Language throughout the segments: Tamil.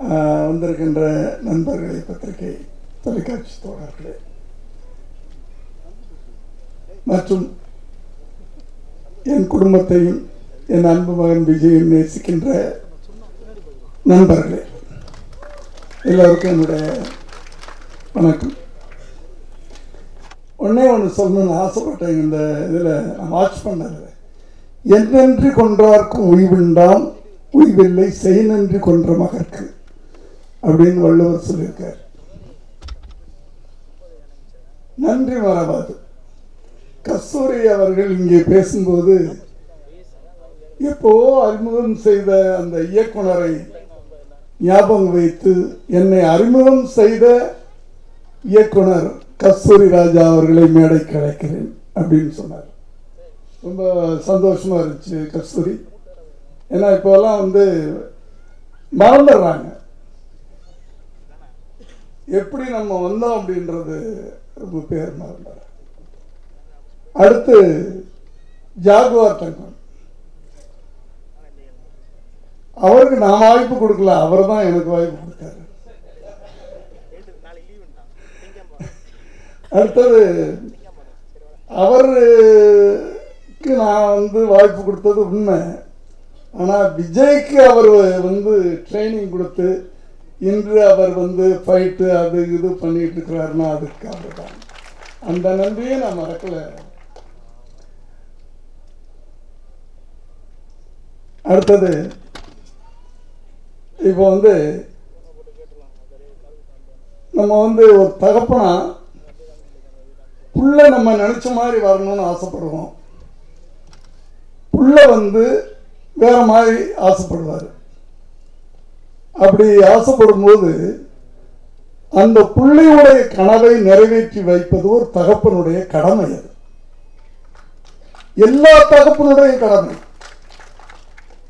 வந்திருக்கின்ற நண்பர்களை பத்திரிகை தொலைக்காட்சி தோழர்களே. மற்றும் என் குடும்பத்தையும் என் அன்பு மகன் விஜயும் நேசிக்கின்ற நண்பர்களே எல்லோருக்கும் என்னுடைய வணக்கம். ஒண்ணே ஒன்று சொல்லணும்னு ஆசைப்பட்டேன் இந்த இதில் நான் வாட்ச் பண்ணது என்னென்று கொன்றார்க்கும் உய்வுண்டாம் உய்வில்லை செய்நன்றி கொன்ற மகற்கு. அப்படின்னு வள்ளுவர் சொல்லியிருக்கார். நன்றி மறவாது கஸ்தூரி அவர்கள் இங்கே பேசும்போது எப்போ அறிமுகம் செய்த அந்த இயக்குனரை ஞாபகம் வைத்து என்னை அறிமுகம் செய்த இயக்குனர் கஸ்தூரி ராஜா அவர்களை மேடைக்கு அழைக்கிறேன் அப்படின்னு சொன்னார். ரொம்ப சந்தோஷமா இருந்துச்சு கஸ்தூரி. ஏன்னா இப்போல்லாம் வந்து மறந்துடுறாங்க. எப்படி நம்ம வந்தோம் அப்படின்றது ரொம்ப பேர் மறந்துடுறாங்க அடுத்து ஜாகுவார் தங்கம். அவருக்கு நான் வாய்ப்பு கொடுக்கல அவர் தான் எனக்கு வாய்ப்பு கொடுத்தாரு. அடுத்தது அவருக்கு நான் வந்து வாய்ப்பு கொடுத்தது உண்மை. ஆனால் விஜய்க்கு அவர் வந்து ட்ரைனிங் கொடுத்து இன்று அவர் வந்து ஃபைட்டு அது இது பண்ணிட்டு இருக்கிறாருன்னா அதுக்காக தான் அந்த நன்றியை நான் மறக்கலை. அடுத்தது இப்போ வந்து நம்ம வந்து ஒரு தகப்பனா புள்ள நம்ம நினைச்ச மாதிரி வரணும்னு ஆசைப்படுவோம் புள்ள வந்து வேற மாதிரி ஆசைப்படுவார். அப்படி ஆசைப்படும் போது அந்த பிள்ளையுடைய கனவை நிறைவேற்றி வைப்பது ஒரு தகப்பனுடைய கடமை அது. எல்லா தகப்பனுடைய கடமை.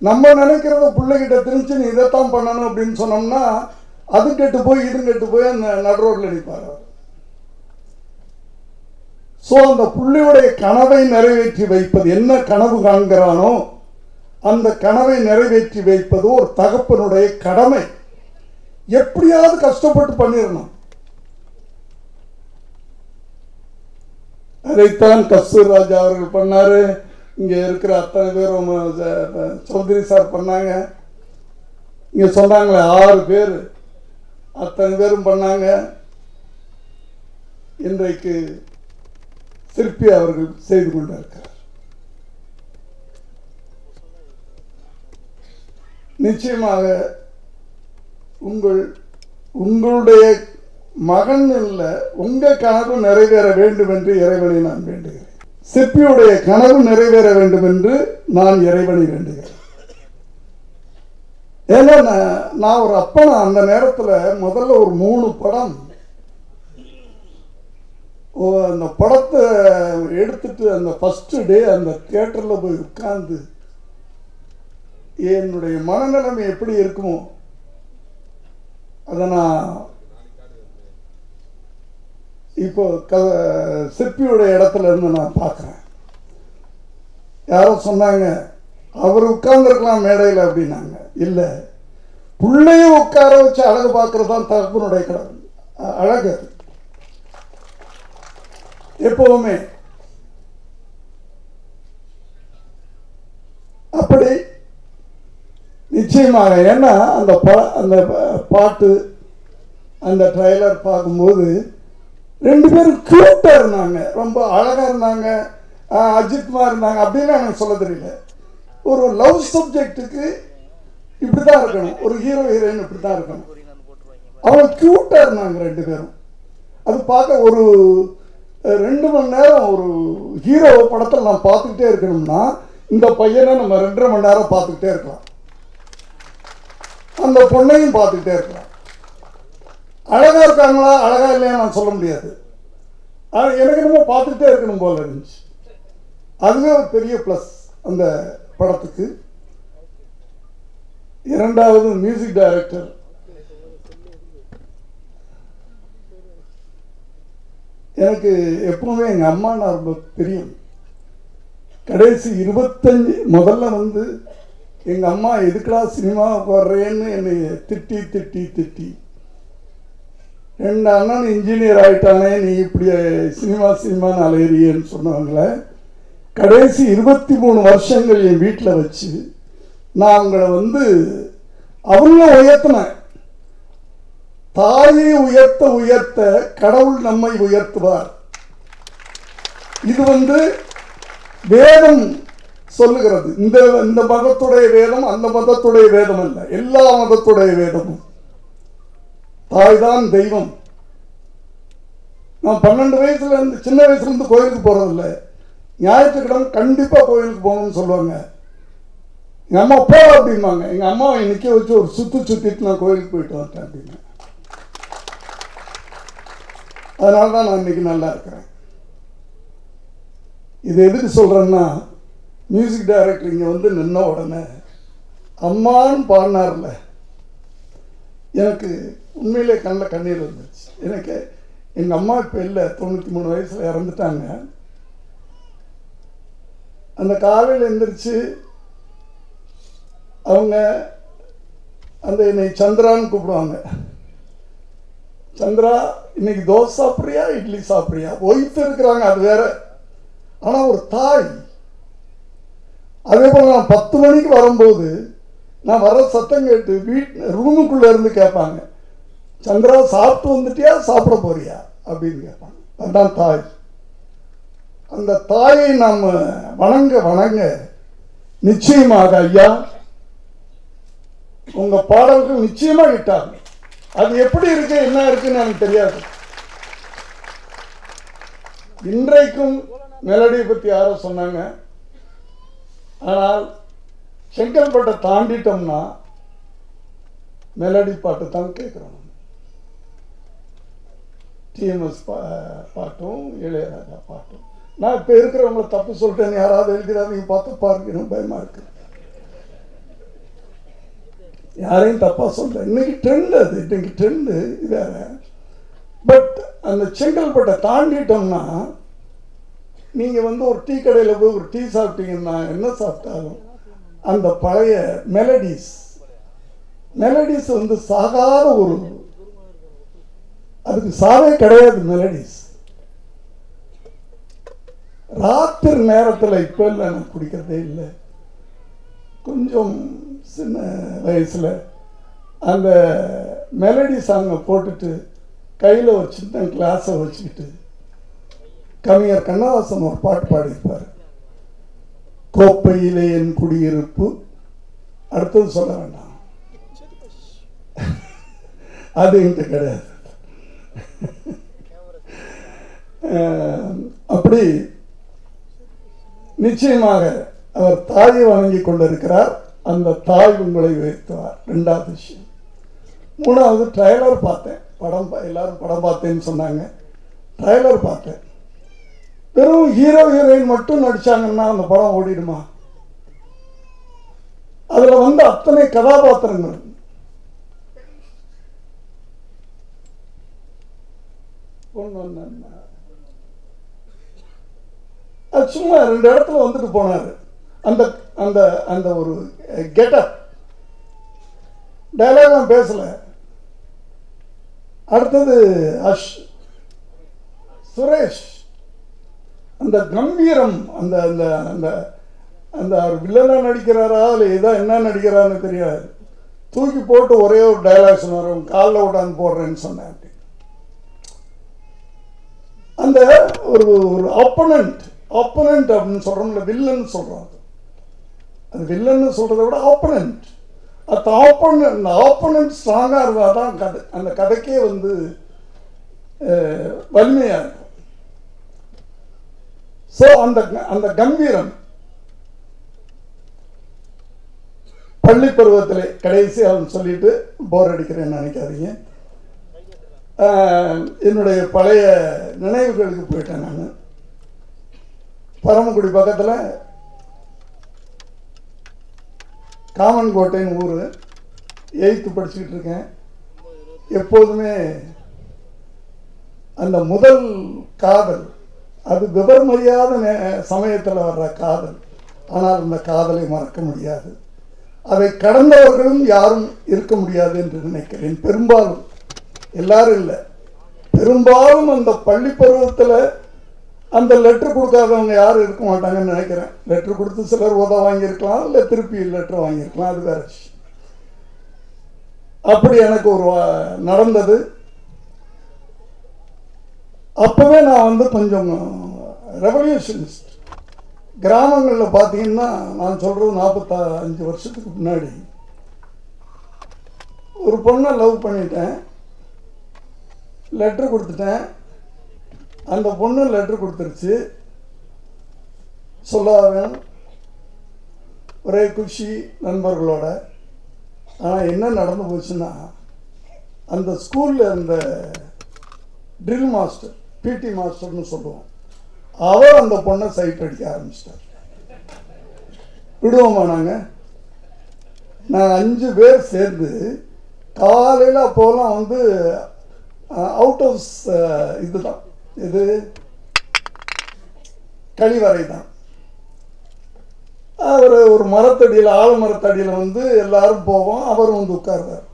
நம்ம நினைக்கிறத பிள்ளைகிட்ட தெரிஞ்சு நீ இதைத்தான் பண்ணணும் அப்படின்னு சொன்னோம்னா அது கெட்டு போய் இது கெட்டு போய் அந்த நடு ரோட்ல நிற்பார் அவர். ஸோ அந்த புள்ளையுடைய கனவை நிறைவேற்றி வைப்பது என்ன கனவு காண்கிறானோ அந்த கனவை நிறைவேற்றி வைப்பது ஒரு தகப்பனுடைய கடமை. எப்படியாவது கஷ்டப்பட்டு பண்ணிடணும் அதைத்தான் கஸ்தூர் ராஜா அவர்கள் பண்ணாரு. இங்க இருக்கிற அத்தனை பேரும் சௌத்ரி சார் பண்ணாங்க. இங்க சொன்னாங்களே ஆறு பேர். அத்தனை பேரும் பண்ணாங்க. இன்றைக்கு சிற்பி அவர்கள் செய்து கொண்டிருக்கிறார். நிச்சயமாக உங்கள் உங்களுடைய மகன் இல்ல உங்கள் கனவு நிறைவேற வேண்டும் என்று இறைவனை நான் வேண்டுகிறேன். சிற்பியுடைய கனவு நிறைவேற வேண்டும் என்று நான் இறைவனை வேண்டுகிறேன். ஏன்னா நான்- நான் ஒரு அப்பனா அந்த நேரத்தில் முதல்ல ஒரு மூணு படம். ஓ அந்த படத்தை எடுத்துட்டு அந்த ஃபஸ்ட்டு டே அந்த தேட்டரில் போய் உட்காந்து என்னுடைய மனநிலைமை எப்படி இருக்குமோ அதை நான் இப்போ க சிற்பியுடைய இடத்துல இருந்து நான் பார்க்குறேன். யாரோ சொன்னாங்க அவர் உட்கார்ந்துருக்கலாம் மேடையில் அப்படின்னாங்க. இல்லை. பிள்ளையும் உட்கார வச்சு அழகு பார்க்கறது தான் தகப்பனுடைய கடவுள் அழகு அது. எப்போவுமே அப்படி நிச்சயமாக ஏன்னா அந்த ப அந்த பாட்டு அந்த ட்ரைலர் பார்க்கும்போது ரெண்டு பேரும் க்யூட்டாக இருந்தாங்க. ரொம்ப அழகாக இருந்தாங்க. அஜித்மாக இருந்தாங்க. அப்படின்னு எனக்கு சொல்ல தெரியல. ஒரு லவ் சப்ஜெக்ட்டுக்கு இப்படி தான் இருக்கணும். ஒரு ஹீரோ ஹீரோயின் இப்படி தான் இருக்கணும். அவங்க க்யூட்டாக இருந்தாங்க ரெண்டு பேரும். அது பார்க்க ஒரு ரெண்டு மணி நேரம் ஒரு ஹீரோ படத்தில் நான் பார்த்துக்கிட்டே இருக்கணும்னா இந்த பையனை நம்ம ரெண்டரை மணி நேரம் பார்த்துக்கிட்டே இருக்கலாம். அந்த பொண்ணையும் பார்த்துக்கிட்டே இருக்கிறேன் அழகா இருக்காங்களா? அழகா இல்லையா நான் சொல்ல முடியாது. ஆனா எனக்கு நம்ம பார்த்துக்கிட்டே இருக்கணும் போல இருந்துச்சு. அதுவே ஒரு பெரிய ப்ளஸ் அந்த படத்துக்கு. இரண்டாவது மியூசிக் டைரக்டர் எனக்கு எப்பவுமே எங்கள் அம்மா நான் ரொம்ப பிரியம் கடைசி இருபத்தஞ்சு முதல்ல வந்து எங்கள் அம்மா எதுக்குடா சினிமா போடுறேன்னு என்னை திட்டி திட்டி திட்டி. ரெண்டு அண்ணன் இன்ஜினியர் ஆயிட்டானே நீ இப்படி சினிமா சினிமான்னு அலையிறியன்னு சொன்னவங்கள கடைசி இருபத்தி மூணு வருஷங்கள் என் வீட்டில் வச்சு நான் அவங்கள வந்து அவங்க உயர்த்தினேன். தாயை உயர்த்த உயர்த்த கடவுள் நம்மை உயர்த்துவார். இது வந்து வேதம் சொல்லுகிறது. இந்த இந்த மதத்துடைய வேதம் அந்த மதத்துடைய வேதம் அல்ல. எல்லா மதத்துடைய வேதமும். தாய் தான் தெய்வம். நான் பன்னெண்டு வயசுல இருந்து சின்ன வயசுல இருந்து கோயிலுக்கு போறதில்ல. ஞாயிற்றுக்கிழமை கண்டிப்பா கோயிலுக்கு போகணும்னு சொல்லுவாங்க. எங்க அம்மா போ அப்படிம்பாங்க. எங்க அம்மாவை நிக்க வச்சு ஒரு சுத்து சுத்திட்டு நான் கோயிலுக்கு போயிட்டு வந்துட்டேன் அப்படின்னு. அதனால தான் நான் இன்னைக்கு நல்லா இருக்கிறேன். இது எதுக்கு சொல்றேன்னா மியூசிக் டைரக்டர் இங்கே வந்து நின்ன உடனே அம்மான்னு பாடினார்ல. எனக்கு உண்மையிலே கண்ணில் கண்ணீர் வந்துச்சு எனக்கு எங்கள் அம்மா இப்போ இல்லை தொண்ணூற்றி மூணு வயசில் இறந்துட்டாங்க. அந்த காலையில் எழுந்திரிச்சு அவங்க அந்த என்னை சந்திரான்னு கூப்பிடுவாங்க. சந்திரா இன்னைக்கு தோசை சாப்பிட்றியா? இட்லி சாப்பிட்றியா? ஒய்ஃப் இருக்கிறாங்க அது வேற. ஆனால் ஒரு தாய் அதே போல் நான் பத்து மணிக்கு வரும்போது நான் வர சத்தம் கேட்டு வீட் ரூமுக்குள்ளே இருந்து கேட்பாங்க. சந்திரா சாப்பிட்டு வந்துட்டியா? சாப்பிட போறியா? அப்படின்னு கேட்பாங்க. அதுதான் தாய். அந்த தாயை நாம் வணங்க வணங்க நிச்சயமாக ஐயா உங்க பாடல்கள் நிச்சயமா விட்டாங்க அது எப்படி இருக்கு என்ன இருக்குன்னு எனக்கு தெரியாது. இன்றைக்கும் மெலடியை பத்தி யாரோ சொன்னாங்க. ஆனால் செங்கல்பட்டை தாண்டிட்டோம்னா மெலடி பாட்டு தான் கேட்குறோம் டிஎம்எஸ் பா பாட்டும் இளையராஜா பாட்டும். நான் இப்போ இருக்கிறவங்கள தப்பு சொல்லிட்டேன்னு யாராவது எழுதிடாதீங்க பார்த்து பாருங்க பயமாக இருக்கு. யாரையும் தப்பாக சொல்கிறேன் இன்னைக்கு ட்ரெண்ட் அது இன்னைக்கு ட்ரெண்டு வேற. பட் அந்த செங்கல்பட்டை தாண்டிட்டோம்னா நீங்கள் வந்து ஒரு டீ கடையில் போய் ஒரு டீ சாப்பிட்டீங்கன்னா என்ன சாப்பிட்டாலும் அந்த பழைய மெலடிஸ் மெலடிஸ் வந்து சாகாத ஒரு அதுக்கு சாவே கிடையாது மெலடிஸ் ராத்திரி நேரத்தில் இப்போ இல்லை நான் குடிக்கிறதே இல்லை. கொஞ்சம் சின்ன வயசில் அந்த மெலடி சாங்கை போட்டுட்டு கையில் ஒரு சின்ன கிளாஸை வச்சுக்கிட்டு கவிஞர் கண்ணதாசன் ஒரு பாட்டு பாடியிருப்பார். கோப்பையிலே என் குடியிருப்பு அடுத்தது சொல்ல வேண்டாம். அது என்று கிடையாது. அப்படி நிச்சயமாக அவர் தாயை வணங்கி கொண்டிருக்கிறார். அந்த தாய் உங்களை உயர்த்துவார். ரெண்டாவது விஷயம். மூணாவது ட்ரைலர் பார்த்தேன். படம் எல்லாரும் படம் பார்த்தேன்னு சொன்னாங்க. ட்ரைலர் பார்த்தேன். வெறும் ஹீரோ ஹீரோயின் மட்டும் நடிச்சாங்கன்னா அந்த படம் ஓடிடுமா? அதுல வந்து அத்தனை கதாபாத்திரங்கள். அது சும்மா ரெண்டு இடத்துல வந்துட்டு போனாரு. அந்த அந்த அந்த ஒரு கெட்டப் டைலாக்லாம் பேசல. அடுத்தது அஷ் சுரேஷ். அந்த கம்பீரம் அந்த அந்த அந்த அந்த அவர் வில்லனா நடிக்கிறாரா இல்லை இதாக என்ன நடிக்கிறான்னு தெரியாது. தூக்கி போட்டு ஒரே ஒரு டைலாக் சொன்னார் உன் காலில் விடாந்து போடுறேன்னு சொன்னேன் அப்படி. அந்த ஒரு ஒரு ஆப்பனண்ட் ஆப்பனண்ட் அப்படின்னு சொல்கிறோம்ல வில்லன் சொல்கிறோம் அது. அது வில்லன்னு சொல்கிறத விட ஆப்பனண்ட் அந்த ஆப்பனண்ட் அந்த ஆப்பனண்ட் ஸ்ட்ராங்காக இருந்தால் தான் கதை அந்த கதைக்கே வந்து வலிமையாக இருக்கும் ஸோ அந்த அந்த கம்பீரம் பள்ளி பருவத்தில் கடைசி அவன் சொல்லிட்டு போர் அடிக்கிறேன்னு நினைக்காதீங்க. என்னுடைய பழைய நினைவுகளுக்கு போயிட்டேன் நான். பரமக்குடி பக்கத்தில் காமன்கோட்டைன்னு ஊர். எயித்து படிச்சுக்கிட்டு இருக்கேன். எப்போதுமே அந்த முதல் காதல் அது விவரமறியாத சமயத்தில் வர்ற காதல். ஆனால் அந்த காதலை மறக்க முடியாது. அதை கடந்தவர்களும் யாரும் இருக்க முடியாது என்று நினைக்கிறேன். பெரும்பாலும் எல்லாரும் இல்லை. பெரும்பாலும் அந்த பள்ளி பருவத்தில் அந்த லெட்ரு கொடுக்காதவங்க யாரும் இருக்க மாட்டாங்கன்னு நினைக்கிறேன். லெட்ரு கொடுத்து சிலர் உதவ வாங்கியிருக்கலாம் இல்லை திருப்பி லெட்ரு வாங்கியிருக்கலாம். அது வேற அப்படி எனக்கு ஒரு வா- நடந்தது. அப்போவே நான் வந்து கொஞ்சம் ரெவல்யூஷனிஸ்ட் கிராமங்களில் பார்த்தீங்கன்னா நான் சொல்கிறது நாற்பத்தா அஞ்சு வருஷத்துக்கு முன்னாடி ஒரு பொண்ணை லவ் பண்ணிட்டேன். லெட்ரு கொடுத்துட்டேன். அந்த பொண்ணு லெட்ரு கொடுத்துருச்சு. சொல்லாவேன் ஒரே குஷி நண்பர்களோட. ஆனால் என்ன நடந்து போச்சுன்னா அந்த ஸ்கூலில் அந்த ட்ரில் மாஸ்டர் பிடி மாஸ்டர்னு சொல்லுவோம். அவர் அந்த பொண்ணை சைட் அடிக்க ஆரம்பிச்சிட்டார். விடுவோமா நாங்கள் நான் அஞ்சு பேர் சேர்ந்து காலையில் அப்போலாம் வந்து அவுட் ஆஃப் இதுதான். இது கழிவறை தான் அவர் ஒரு மரத்தடியில் ஆலமரத்தடியில் வந்து எல்லாரும் போவோம். அவரும் வந்து உட்காருவார்.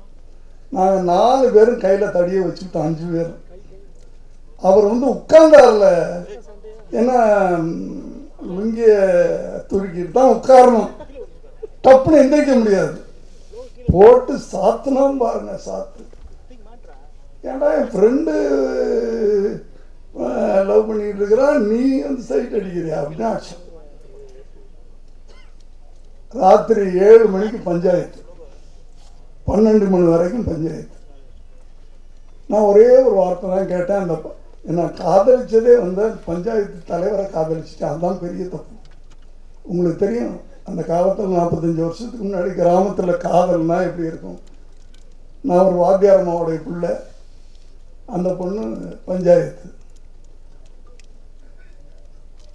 நாங்கள் நாலு பேரும் கையில் தடியை வச்சுக்கிட்டோம் அஞ்சு பேரும். அவர் வந்து உட்கார்ந்தார்ல. ஏன்னா லுங்கிய துருக்கிட்டு தான் உட்காரணும். டப்புன்னு எந்திரிக்க முடியாது. போட்டு சாத்துனோம் பாருங்க சாத்து. ஏன்டா என் ஃப்ரெண்டு லவ் பண்ணிட்டு இருக்கிறான் நீ வந்து சைட் அடிக்கிறியா அப்படின்னு ஆச்சு. ராத்திரி ஏழு மணிக்கு பஞ்சாயத்து. பன்னெண்டு மணி வரைக்கும் பஞ்சாயத்து. நான் ஒரே ஒரு வார்த்தை தான் கேட்டேன் அந்த என்னை நான் காதலிச்சதே வந்து பஞ்சாயத்து தலைவரை காதலிச்சிட்டேன். அதுதான் பெரிய தப்பு. உங்களுக்கு தெரியும் அந்த காலத்தில் நாற்பத்தஞ்சு வருஷத்துக்கு முன்னாடி கிராமத்தில் காதல்னா எப்படி இருக்கும்? நான் ஒரு வாத்தியார் அம்மாவுடைய பிள்ளை. அந்த பொண்ணு பஞ்சாயத்து.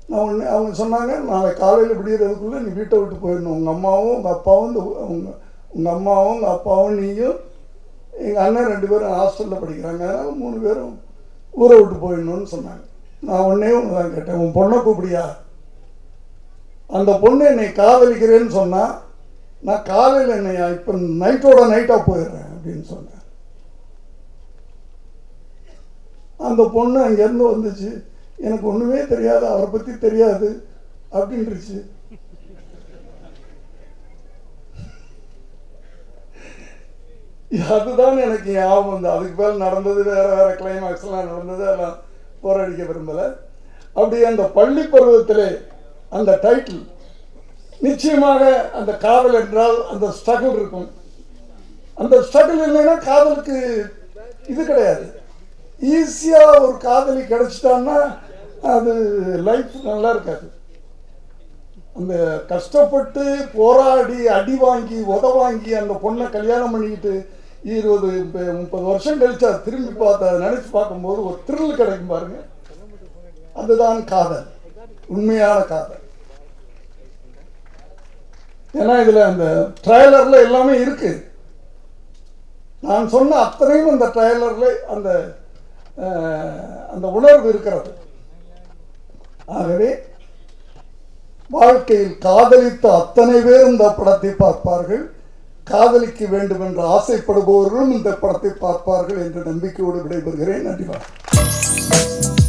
நான் ஒன்று அவங்க சொன்னாங்க நாளை காலையில் விடியறதுக்குள்ளே நீ வீட்டை விட்டு போயிடணும். உங்கள் அம்மாவும் உங்கள் அப்பாவும் இந்த உங்கள் உங்கள் அம்மாவும் உங்கள் அப்பாவும் நீயும் எங்கள் அண்ணன் ரெண்டு பேரும் ஹாஸ்டலில் படிக்கிறாங்க. அதனால் மூணு பேரும் ஊரை விட்டு போயிடணும்னு சொன்னாங்க. நான் ஒன்றே ஒன்று தான் கேட்டேன். உன் பொண்ணை கூப்பிடியா? அந்த பொண்ணு என்னை காதலிக்கிறேன்னு சொன்னால் நான் காலையில் என்னை இப்போ நைட்டோட நைட்டாக போயிடுறேன் அப்படின்னு சொன்னேன் அந்த பொண்ணு அங்கேருந்து வந்துச்சு. எனக்கு ஒன்றுமே தெரியாது அவரை பற்றி தெரியாது அப்படின்ருச்சு அதுதான் எனக்கு ஞாபகம் வந்து. அதுக்கு மேல் நடந்தது வேறு வேறு கிளைமேக்ஸ்லாம் நடந்தது அதெல்லாம் போராடிக்க விரும்பலை. அப்படி அந்த பள்ளி பருவத்திலே அந்த டைட்டில் நிச்சயமாக அந்த காதல் என்றால் அந்த ஸ்ட்ரகிள் இருக்கும். அந்த ஸ்ட்ரகிள் இல்லைன்னா காதலுக்கு இது கிடையாது. ஈஸியாக ஒரு காதலி கிடைச்சிட்டான்னா அது லைஃப் நல்லா இருக்காது. அந்த கஷ்டப்பட்டு போராடி அடி வாங்கி உத வாங்கி அந்த பொண்ணை கல்யாணம் பண்ணிக்கிட்டு இருபது முப்பது வருஷம் கழிச்சு அதை திரும்பி பார்த்து அதை நினைச்சு பார்க்கும்போது ஒரு த்ரில் கிடைக்கும் பாருங்க. அதுதான் காதல். உண்மையான காதல். ஏன்னா இதுல அந்த ட்ரைலர்ல எல்லாமே இருக்கு. நான் சொன்ன அத்தனையும் அந்த ட்ரைலர்ல அந்த அந்த உணர்வு இருக்கிறது. ஆகவே வாழ்க்கையில் காதலித்த அத்தனை பேர் இந்த படத்தை பார்ப்பார்கள். காதலிக்க வேண்டும் என்று ஆசைப்படுபவர்களும் இந்த படத்தை பார்ப்பார்கள் என்ற நம்பிக்கையோடு விடைபெறுகிறேன். நன்றி வணக்கம்.